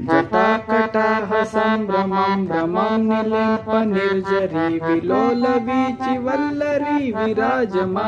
टा कटा हसाम्बमाम्ब्रमा निपनिर्जरि विलोलबीचिवल्लरि विराजमानमोदनी